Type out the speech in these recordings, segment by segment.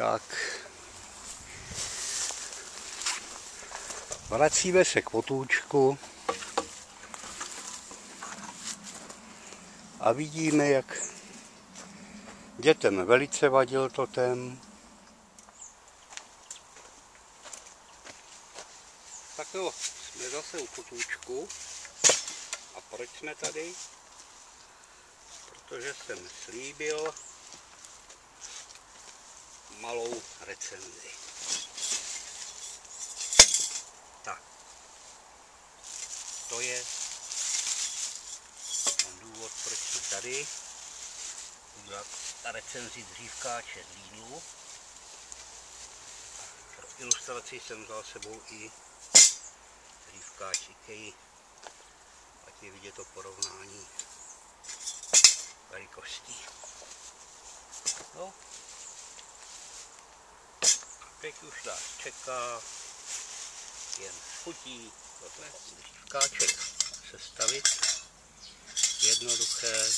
Tak. Vracíme se k potůčku. A vidíme, jak dětem velice vadil totem. Tak jo, jsme zase u potůčku. A proč jsme tady? Protože jsem slíbil malou recenzi. Tak. To je ten důvod, proč jsme tady. Udělat recenzi dřívkáče z Lidlu. Pro ilustraci jsem vzal sebou i dřívkáč IKEA, ať je vidět to porovnání velikostí. No, teď už nás čeká jen chutí tohle dřívkáček sestavit. Jednoduché,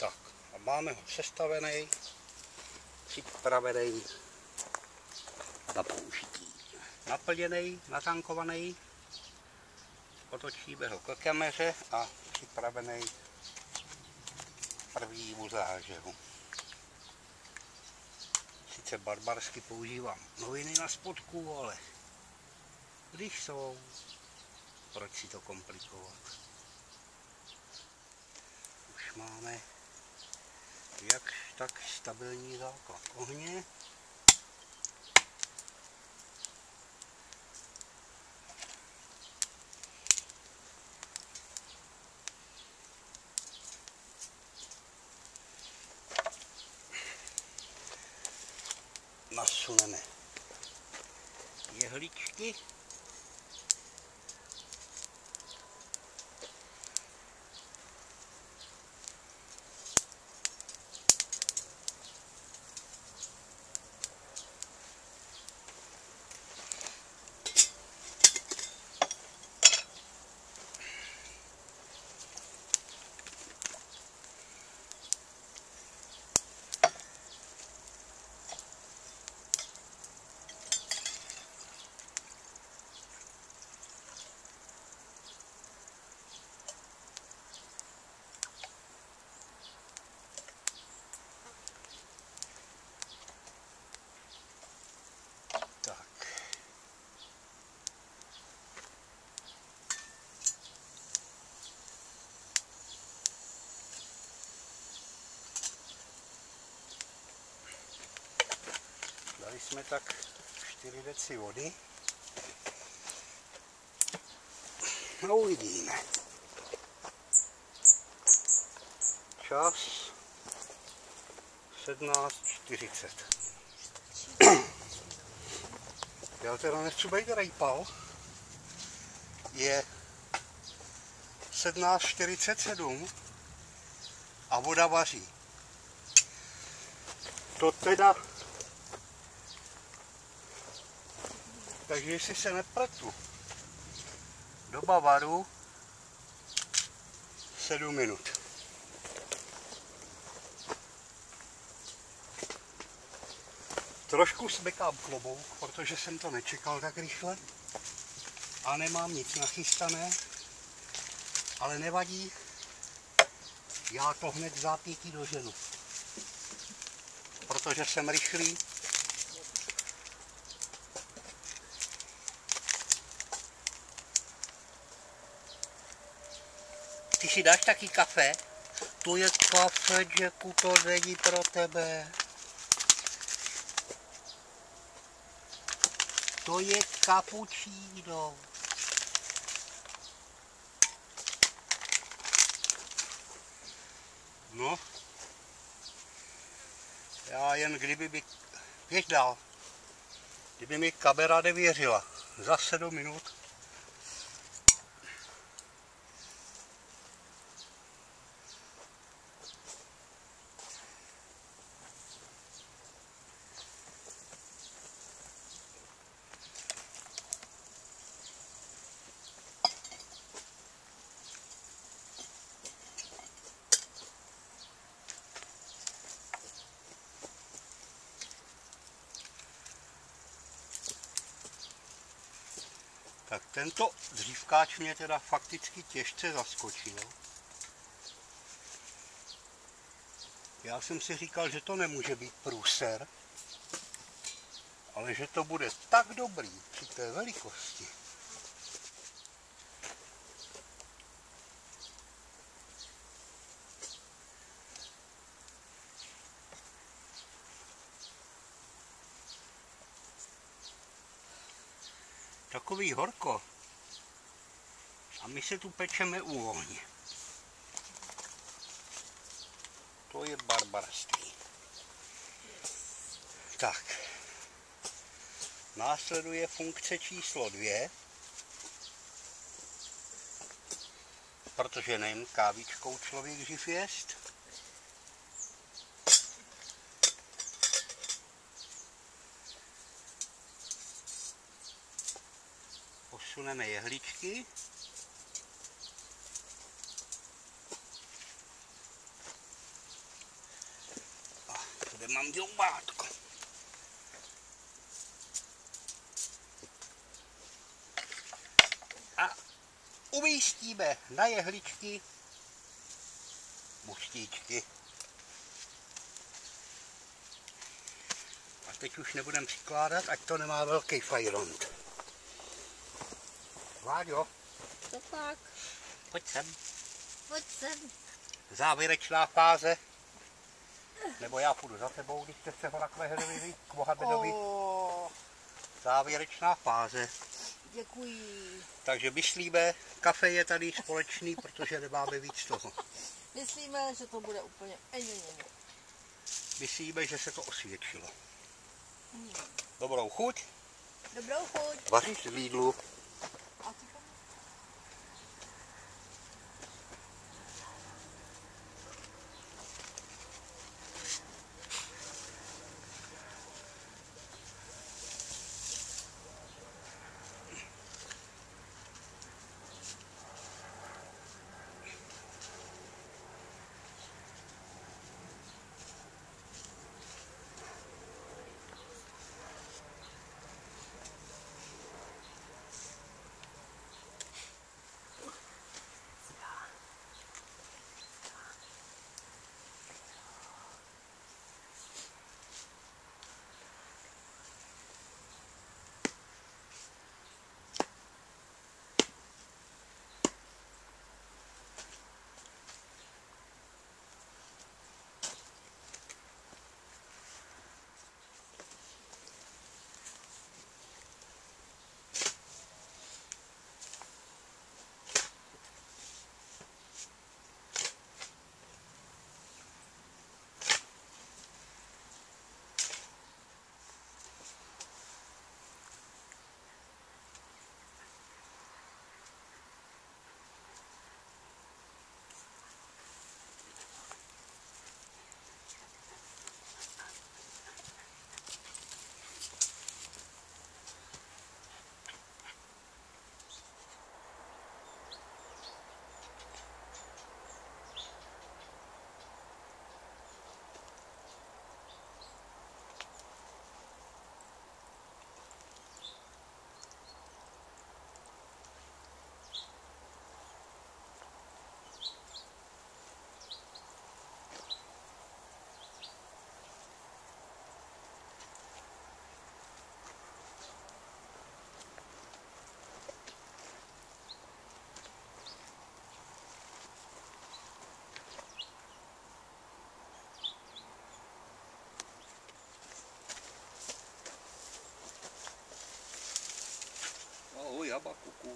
Tak a máme ho sestavený, připravený na použití. Naplněný, natankovaný, otočíme ho k kameře a připravený prvnímu zážehu. Sice barbarsky používám noviny na spodku, ale když jsou, proč si to komplikovat? Už máme jak tak stabilní základ ohně. Nasuneme jehličky. Tak. Dali jsme tak 4 deci vody. No uvidíme. Čas 17.40. Já teda nechci být rejpal. Je 17.47 a voda vaří. To teda... Takže jestli se nepletu, doba varu 7 minut. Trošku smykám klobouk, protože jsem to nečekal tak rychle. A nemám nic nachystané. Ale nevadí. Já to hned zápětí doženu. Protože jsem rychlý. Ty si dáš taky kafe? To je kafe, Jacku, to není pro tebe. To je kapučíno. No. Já jen kdyby by... Běž dál. Kdyby mi kamera nevěřila. Za 7 minut Tak tento dřívkáč mě teda fakticky těžce zaskočil. Já jsem si říkal, že to nemůže být průser, ale že to bude tak dobrý při té velikosti. Takový horko. A my se tu pečeme uvolně. To je barbarství. Tak. Následuje funkce číslo dvě. Protože nevím, kávičkou člověk živ jest. Posuneme jehličky. A kde mám dělbátko? A umístíme na jehličky buštíčky. A teď už nebudem přikládat, ať to nemá velký fajront. Vláďo, To tak. pojď sem. Pojď sem. Závěrečná fáze. Nebo já půjdu za tebou, když jste se ho takhle hledovi, k Mohamedovi. Oh, Závěrečná fáze. děkuji. Takže myslíme, kafe je tady společný, protože nemáme víc toho. Myslíme, že to bude úplně eněně. Myslíme, že se to osvědčilo. Dobrou chuť, Dobrou chuť. vaříš v Lidlu. Abacucu.